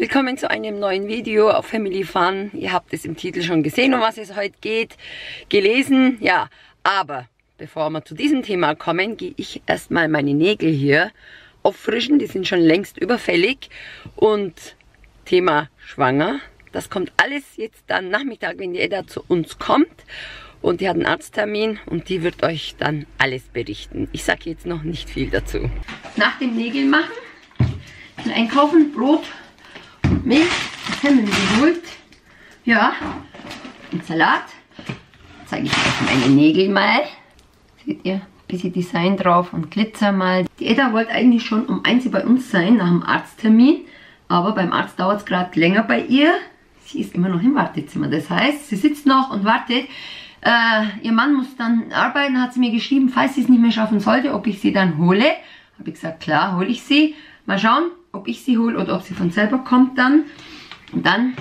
Willkommen zu einem neuen Video auf Family Fun. Ihr habt es im Titel schon gesehen, um was es heute geht, gelesen. Ja, aber bevor wir zu diesem Thema kommen, gehe ich erstmal meine Nägel hier auffrischen. Die sind schon längst überfällig. Und Thema schwanger, das kommt alles jetzt dann Nachmittag, wenn die Edda zu uns kommt. Und die hat einen Arzttermin und die wird euch dann alles berichten. Ich sage jetzt noch nicht viel dazu. Nach dem Nägel machen, einkaufen, Brot Milch, was haben wir geholt? Ja, und Salat. Zeige ich euch meine Nägel mal. Seht ihr, bisschen Design drauf und Glitzer mal. Die Edda wollte eigentlich schon um 1 Uhr bei uns sein, nach dem Arzttermin. Aber beim Arzt dauert es gerade länger bei ihr. Sie ist immer noch im Wartezimmer. Das heißt, sie sitzt noch und wartet. Äh, ihr Mann muss dann arbeiten, hat sie mir geschrieben, falls sie es nicht mehr schaffen sollte, ob ich sie dann hole. Habe ich gesagt, klar, hole ich sie. Mal schauen, ob ich sie hole oder ob sie von selber kommt dann. Und dann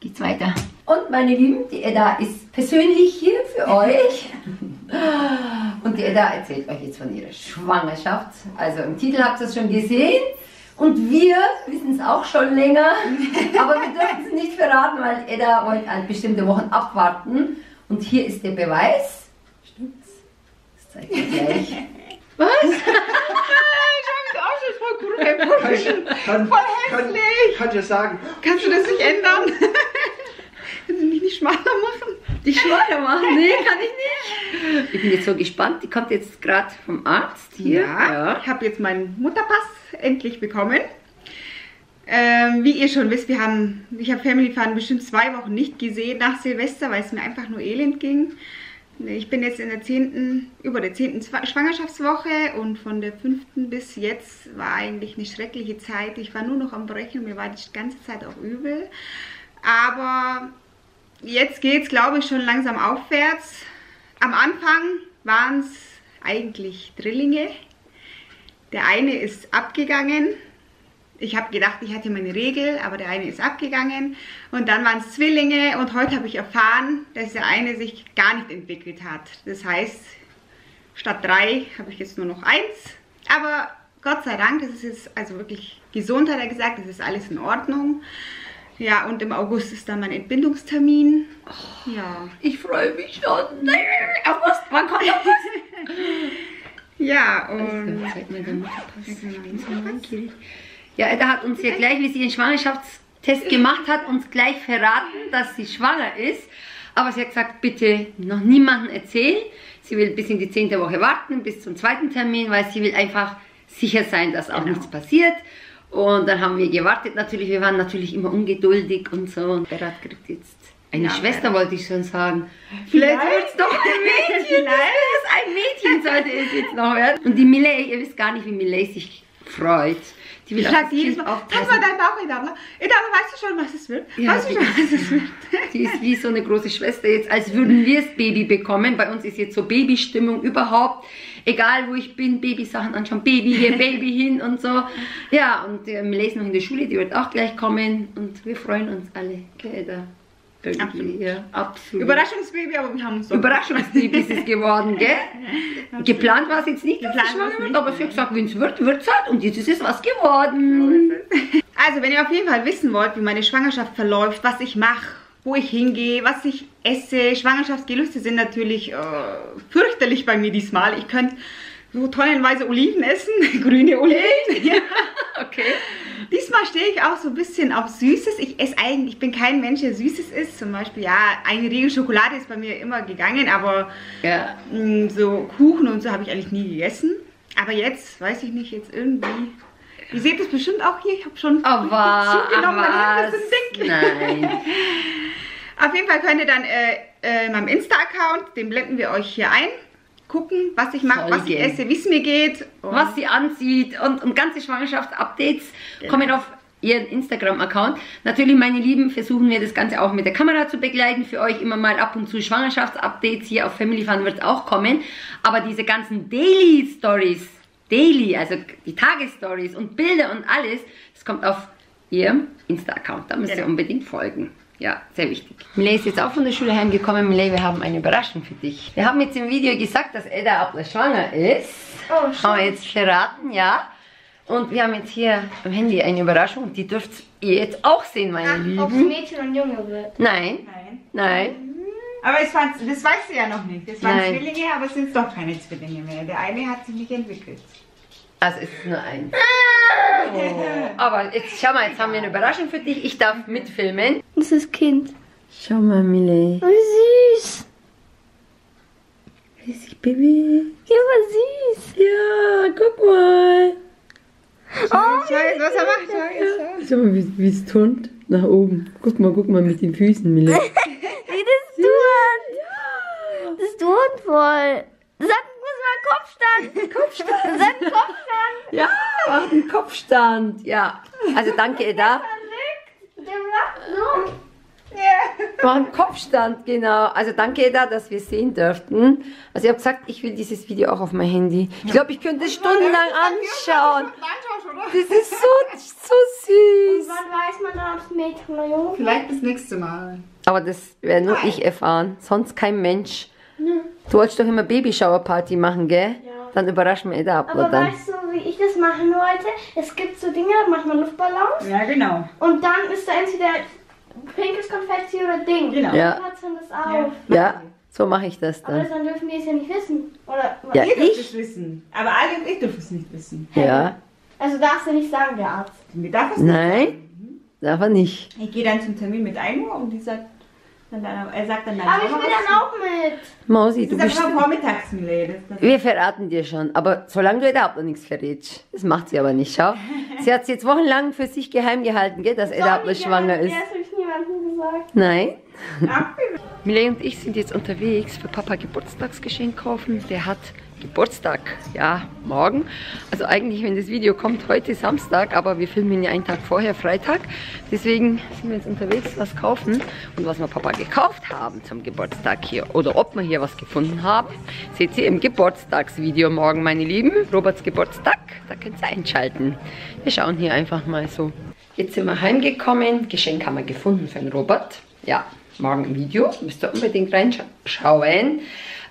geht's weiter. Und meine Lieben, die Edda ist persönlich hier für euch. Und die Edda erzählt euch jetzt von ihrer Schwangerschaft. Also im Titel habt ihr es schon gesehen. Und wir wissen es auch schon länger. Aber wir dürfen es nicht verraten, weil Edda wollte halt bestimmte Wochen abwarten. Und hier ist der Beweis. Stimmt's? Das zeige ich gleich. Was? Kann, kann, Voll hässlich. Kann, kann ich sagen. Kannst du das nicht ändern? Kannst du mich nicht schmaler machen? Die schmaler machen? Nee, kann ich nicht. Ich bin jetzt so gespannt. Die kommt jetzt gerade vom Arzt hier. Ja, ja. ich habe jetzt meinen Mutterpass endlich bekommen. Ähm, wie ihr schon wisst, wir haben, ich habe Family Fun bestimmt zwei Wochen nicht gesehen nach Silvester, weil es mir einfach nur elend ging. Ich bin jetzt in der 10., über der 10. Schwangerschaftswoche und von der 5. bis jetzt war eigentlich eine schreckliche Zeit. Ich war nur noch am Brechen und mir war die ganze Zeit auch übel. Aber jetzt geht es, glaube ich, schon langsam aufwärts. Am Anfang waren es eigentlich Drillinge. Der eine ist abgegangen, ich habe gedacht, ich hatte meine Regel, aber der eine ist abgegangen. Und dann waren es Zwillinge und heute habe ich erfahren, dass der eine sich gar nicht entwickelt hat. Das heißt, statt drei habe ich jetzt nur noch eins. Aber Gott sei Dank, das ist jetzt also wirklich gesund, hat er gesagt, das ist alles in Ordnung. Ja, und im August ist dann mein Entbindungstermin. Oh, ja. Ich freue mich schon. August, wann kommt August? ja, und... Ja, er hat uns ja gleich, wie sie den Schwangerschaftstest gemacht hat, uns gleich verraten, dass sie schwanger ist. Aber sie hat gesagt, bitte noch niemandem erzählen. Sie will bis in die zehnte Woche warten, bis zum zweiten Termin, weil sie will einfach sicher sein, dass auch genau. nichts passiert. Und dann haben wir gewartet natürlich. Wir waren natürlich immer ungeduldig und so. Und Berat kriegt jetzt eine ja, Schwester, wollte ich schon sagen. Vielleicht wird es doch ein Mädchen. Vielleicht. Ein Mädchen sollte es jetzt noch werden. Und die Millet, ihr wisst gar nicht, wie Millet sich freut. Die will ich sage jedes Mal, sag mal dein Bauch, Edama. Edama, weißt du schon, was es wird? Ja, weißt du schon, was es wird? Die ist wie so eine große Schwester jetzt, als würden wir das Baby bekommen. Bei uns ist jetzt so Babystimmung überhaupt. Egal, wo ich bin, Babysachen anschauen, Baby hier, Baby hin und so. Ja, und äh, wir lesen noch in der Schule, die wird auch gleich kommen. Und wir freuen uns alle. Okay, Absolut. Ja, absolut. Überraschungsbaby, aber wir haben uns doch. Überraschungsbaby ist es geworden, gell? Geplant war es jetzt nicht, dass Geplant schwanger wird, aber sie hat gesagt, wenn es wird, wird es halt. Und jetzt ist es was geworden. Also, wenn ihr auf jeden Fall wissen wollt, wie meine Schwangerschaft verläuft, was ich mache, wo ich hingehe, was ich esse, Schwangerschaftsgelüste sind natürlich äh, fürchterlich bei mir diesmal. Ich könnte so tonnenweise Oliven essen, grüne Oliven. Ja. Ich auch so ein bisschen auf Süßes. Ich esse eigentlich, ich bin kein Mensch, der Süßes isst. Zum Beispiel, ja, eine Riegel Schokolade ist bei mir immer gegangen, aber ja. mh, mm, so Kuchen und so habe ich eigentlich nie gegessen. Aber jetzt, weiß ich nicht, jetzt irgendwie... Ihr seht es bestimmt auch hier, ich habe schon oh, zugenommen, Hände sind dick. Nein. Auf jeden Fall könnt ihr dann äh, äh, meinem Insta-Account, den blenden wir euch hier ein gucken, was ich mache, was ich esse, wie es mir geht. Was sie anzieht und, und ganze Schwangerschaftsupdates genau. kommen auf ihren Instagram-Account. Natürlich, meine Lieben, versuchen wir das Ganze auch mit der Kamera zu begleiten. Für euch immer mal ab und zu Schwangerschaftsupdates hier auf Family Fun wird auch kommen. Aber diese ganzen Daily Stories, Daily, also die Tagesstories und Bilder und alles, das kommt auf ihrem Insta-Account. Da müsst genau. ihr unbedingt folgen. Ja, sehr wichtig. Milay ist jetzt auch von der Schule heimgekommen. Milay, wir haben eine Überraschung für dich. Wir haben jetzt im Video gesagt, dass Edda Abler schwanger ist. Oh, schön. Haben wir jetzt verraten, ja. Und wir haben jetzt hier am Handy eine Überraschung. Die dürft ihr jetzt auch sehen, meine Ach, ob es Lieben. Mädchen und Junge wird. Nein, Nein. nein. Aber es waren, das weißt du ja noch nicht. Das waren Nein. Zwillinge, aber es sind doch keine Zwillinge mehr. Der eine hat sich nicht entwickelt. Also es ist nur eins. Oh. Aber jetzt schau mal, jetzt haben wir eine Überraschung für dich. Ich darf mitfilmen. Das ist Kind. Schau mal, Millie. Oh, süß. Wie sich bewegt. Ja, aber süß. Ja, guck mal. Oh, schau jetzt, was er macht. Schau jetzt, schau. Schau mal, wie es turnt. Nach oben. Guck mal, guck mal mit den Füßen, Millie. Wie das tut. Das tut voll. Sag, muss mal Kopfstand. Kopfstand. Sag Kopfstand. Ja, macht einen Kopfstand. Ja. Also danke, Edda. Der macht so. Mach einen Kopfstand, genau. Also danke, Edda, dass wir es sehen durften. Also ich habe gesagt, ich will dieses Video auch auf mein Handy. Ich glaube, ich könnte es stundenlang anschauen. Das ist so, so süß. Wann weiß man dann, ob es Mädchen oder Junge? Vielleicht das nächste Mal. Aber das werde nur ich erfahren, sonst kein Mensch. Du wolltest doch immer Babyshower-Party machen, gell? Ja. Dann überraschen wir Edda ab, Aber oder? weißt du, wie ich das machen wollte? Es gibt so Dinge, da macht man Luftballons Ja, genau. und dann ist da entweder pinkes Konfetti oder Ding. Genau. Ja. Dann man das auf. Ja, so mache ich das Aber dann. dann dürfen die es ja nicht wissen. Oder Ja, Ihr dürft ich? es wissen. Aber alle und ich dürfen es nicht wissen. Ja, Also darfst du nicht sagen, der Arzt. Mir darf es nicht Nein. sagen. darf er nicht. Ich gehe dann zum Termin mit Einur und die sagt, dann, dann, er sagt dann nein. Aber ich will dann auch mit. Mausi, du Das ist bist... aber vormittags, Millet. Das, das Wir verraten dir schon, aber solange du Edda noch nichts verrätst. Das macht sie aber nicht, schau. Sie hat es jetzt wochenlang für sich geheim gehalten, gell, dass Edda Sonny, schwanger ist. Der habe ich niemandem gesagt. Nein. Millie und ich sind jetzt unterwegs für Papa Geburtstagsgeschenk kaufen. Der hat Geburtstag, ja, morgen. Also eigentlich, wenn das Video kommt, heute Samstag, aber wir filmen ja einen Tag vorher, Freitag. Deswegen sind wir jetzt unterwegs, was kaufen. Und was wir Papa gekauft haben zum Geburtstag hier oder ob wir hier was gefunden haben, seht ihr im Geburtstagsvideo morgen, meine Lieben. Roberts Geburtstag, da könnt ihr einschalten. Wir schauen hier einfach mal so. Jetzt sind wir heimgekommen. Geschenk haben wir gefunden für den Robert. Ja, morgen im Video. Müsst ihr unbedingt reinschauen.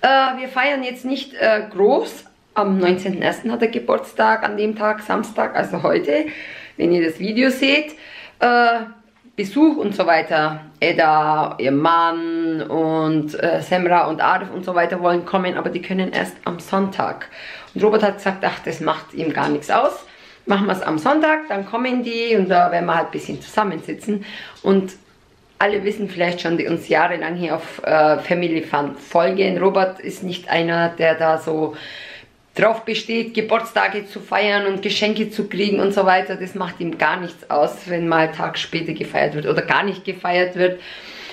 Äh, wir feiern jetzt nicht äh, groß. Am 19.01. hat er Geburtstag, an dem Tag, Samstag, also heute, wenn ihr das Video seht. Äh, Besuch und so weiter. Edda, ihr Mann und äh, Semra und Arif und so weiter wollen kommen, aber die können erst am Sonntag. Und Robert hat gesagt, ach, das macht ihm gar nichts aus. Machen wir es am Sonntag, dann kommen die und da werden wir halt ein bisschen zusammensitzen. Und alle wissen vielleicht schon, die uns jahrelang hier auf äh, Family Fun folgen. Robert ist nicht einer, der da so drauf besteht, Geburtstage zu feiern und Geschenke zu kriegen und so weiter. Das macht ihm gar nichts aus, wenn mal Tag später gefeiert wird oder gar nicht gefeiert wird.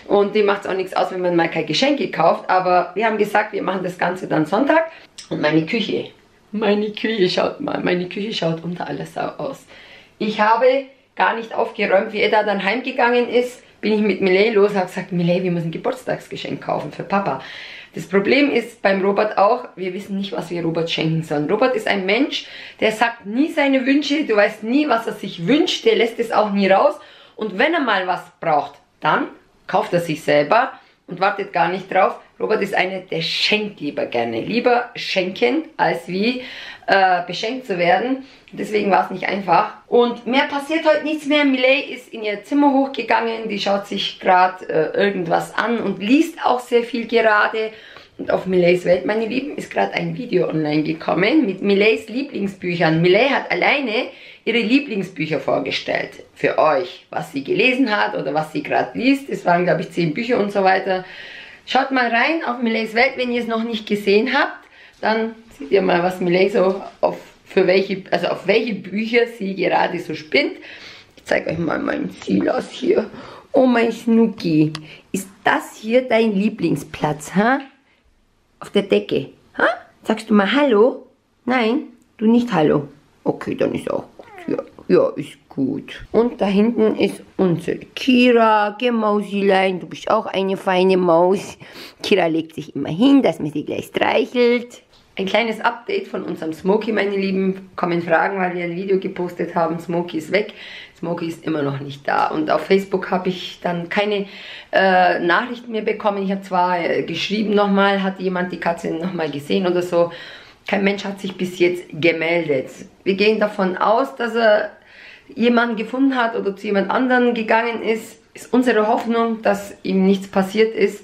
Und dem macht es auch nichts aus, wenn man mal kein Geschenke kauft. Aber wir haben gesagt, wir machen das Ganze dann Sonntag. Und meine Küche, meine Küche, schaut mal, meine Küche schaut unter alles aus. Ich habe gar nicht aufgeräumt, wie er da dann heimgegangen ist, bin ich mit Millet los und habe gesagt, Millet, wir müssen ein Geburtstagsgeschenk kaufen für Papa. Das Problem ist beim Robert auch, wir wissen nicht, was wir Robert schenken sollen. Robert ist ein Mensch, der sagt nie seine Wünsche, du weißt nie, was er sich wünscht, der lässt es auch nie raus. Und wenn er mal was braucht, dann kauft er sich selber und wartet gar nicht drauf. Robert ist einer, der schenkt lieber gerne. Lieber schenken, als wie äh, beschenkt zu werden. Deswegen war es nicht einfach. Und mehr passiert heute nichts mehr. Millet ist in ihr Zimmer hochgegangen. Die schaut sich gerade äh, irgendwas an und liest auch sehr viel gerade. Und auf Millets Welt, meine Lieben, ist gerade ein Video online gekommen mit Millets Lieblingsbüchern. Millet hat alleine ihre Lieblingsbücher vorgestellt für euch, was sie gelesen hat oder was sie gerade liest. Es waren, glaube ich, zehn Bücher und so weiter. Schaut mal rein auf Millets Welt, wenn ihr es noch nicht gesehen habt. Dann seht ihr mal, was Millet so auf, für welche, also auf welche Bücher sie gerade so spinnt. Ich zeige euch mal meinen Silas hier. Oh, mein Schnucki. Ist das hier dein Lieblingsplatz, ha? Auf der Decke. Ha? Sagst du mal Hallo? Nein, du nicht Hallo. Okay, dann ist auch gut. Ja, ja, ist gut. Und da hinten ist unsere Kira, geh Mausilein, du bist auch eine feine Maus. Kira legt sich immer hin, dass man sie gleich streichelt. Ein kleines Update von unserem Smokey, meine Lieben. Kommen Fragen, weil wir ein Video gepostet haben. Smokey ist weg. Smokey ist immer noch nicht da. Und auf Facebook habe ich dann keine äh, Nachrichten mehr bekommen. Ich habe zwar äh, geschrieben nochmal, hat jemand die Katze nochmal gesehen oder so. kein Mensch hat sich bis jetzt gemeldet. Wir gehen davon aus, dass er jemanden gefunden hat oder zu jemand anderen gegangen ist. Ist unsere Hoffnung, dass ihm nichts passiert ist.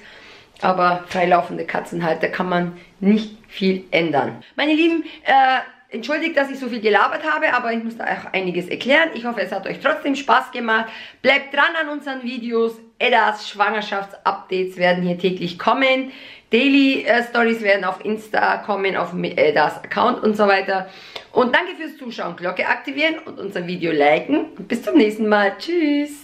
Aber freilaufende Katzenhalter kann man nicht viel ändern. Meine Lieben, äh, Entschuldigt, dass ich so viel gelabert habe, aber ich muss da auch einiges erklären. Ich hoffe, es hat euch trotzdem Spaß gemacht. Bleibt dran an unseren Videos. Eddas Schwangerschaftsupdates werden hier täglich kommen. Daily äh, Stories werden auf Insta kommen, auf Eddas Account und so weiter. Und danke fürs Zuschauen. Glocke aktivieren und unser Video liken. Bis zum nächsten Mal. Tschüss.